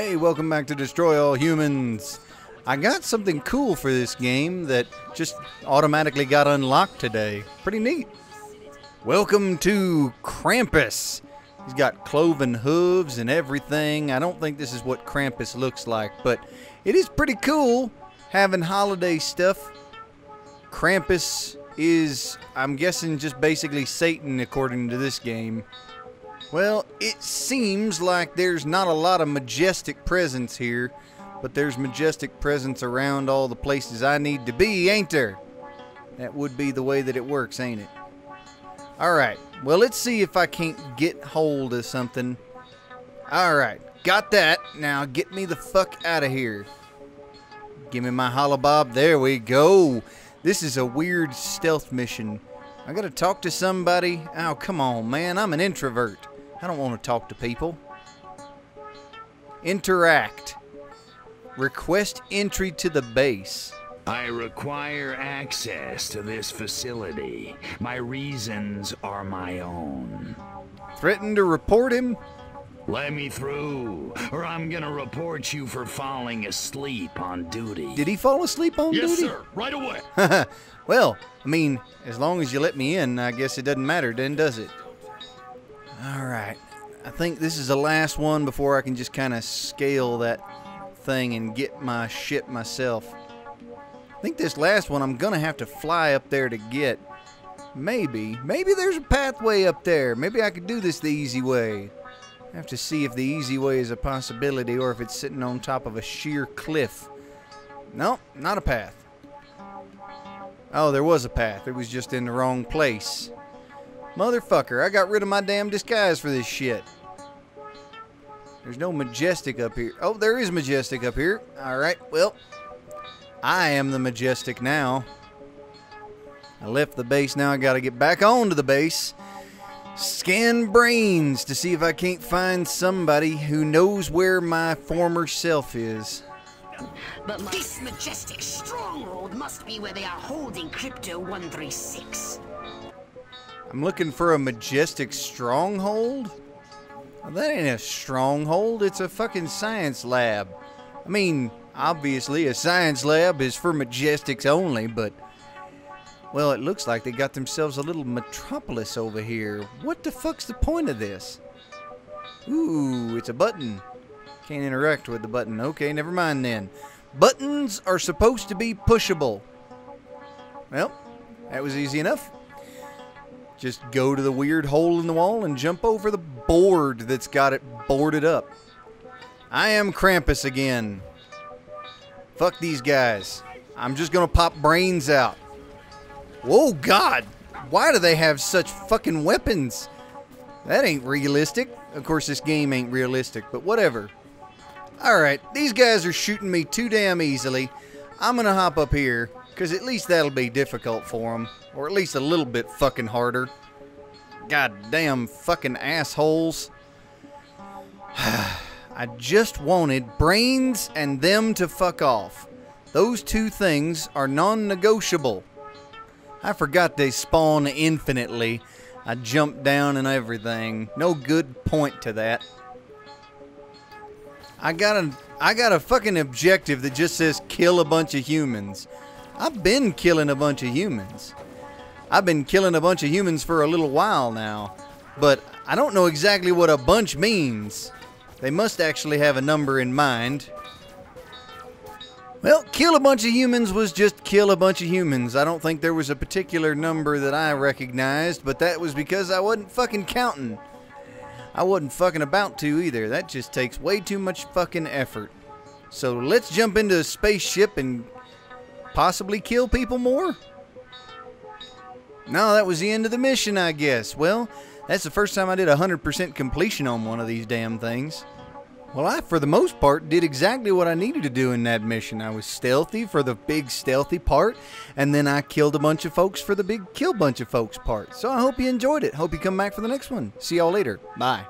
Hey, welcome back to Destroy All Humans. I got something cool for this game that just automatically got unlocked today. Pretty neat. Welcome to Krampus. He's got cloven hooves and everything. I don't think this is what Krampus looks like, but it is pretty cool having holiday stuff. Krampus is, I'm guessing, just basically Satan according to this game. Well, it seems like there's not a lot of majestic presence here, but there's majestic presence around all the places I need to be, ain't there? That would be the way that it works, ain't it? Alright, well, let's see if I can't get hold of something. Alright, got that. Now get me the fuck out of here. Give me my holobob. There we go. This is a weird stealth mission. I gotta talk to somebody. Oh, come on, man. I'm an introvert. I don't want to talk to people. Interact. Request entry to the base. I require access to this facility. My reasons are my own. Threaten to report him? Let me through, or I'm gonna report you for falling asleep on duty. Did he fall asleep on yes, duty? sir. Right away. well, I mean, as long as you let me in, I guess it doesn't matter then, does it? Alright. I think this is the last one before I can just kind of scale that thing and get my ship myself. I think this last one I'm going to have to fly up there to get. Maybe. Maybe there's a pathway up there. Maybe I could do this the easy way. I have to see if the easy way is a possibility or if it's sitting on top of a sheer cliff. No, not a path. Oh, there was a path. It was just in the wrong place. Motherfucker, I got rid of my damn disguise for this shit. There's no Majestic up here. Oh, there is Majestic up here. Alright, well, I am the Majestic now. I left the base, now I gotta get back onto the base. Scan brains to see if I can't find somebody who knows where my former self is. But my this majestic stronghold must be where they are holding Crypto 136. I'm looking for a majestic stronghold? Well, that ain't a stronghold, it's a fucking science lab. I mean, obviously a science lab is for majestics only, but... Well, it looks like they got themselves a little metropolis over here. What the fuck's the point of this? Ooh, it's a button. Can't interact with the button. Okay, never mind then. Buttons are supposed to be pushable. Well, that was easy enough. Just go to the weird hole in the wall and jump over the board that's got it boarded up. I am Krampus again. Fuck these guys. I'm just gonna pop brains out. Whoa, God! Why do they have such fucking weapons? That ain't realistic. Of course, this game ain't realistic, but whatever. Alright, these guys are shooting me too damn easily. I'm gonna hop up here, because at least that'll be difficult for them. Or at least a little bit fucking harder. God damn fucking assholes. I just wanted brains and them to fuck off. Those two things are non-negotiable. I forgot they spawn infinitely. I jumped down and everything. No good point to that. I got a I got a fucking objective that just says kill a bunch of humans. I've been killing a bunch of humans. I've been killing a bunch of humans for a little while now, but I don't know exactly what a bunch means. They must actually have a number in mind. Well, kill a bunch of humans was just kill a bunch of humans. I don't think there was a particular number that I recognized, but that was because I wasn't fucking counting. I wasn't fucking about to either. That just takes way too much fucking effort. So let's jump into a spaceship and possibly kill people more? No, that was the end of the mission, I guess. Well, that's the first time I did 100% completion on one of these damn things. Well, I, for the most part, did exactly what I needed to do in that mission. I was stealthy for the big stealthy part, and then I killed a bunch of folks for the big kill bunch of folks part. So I hope you enjoyed it. Hope you come back for the next one. See y'all later. Bye.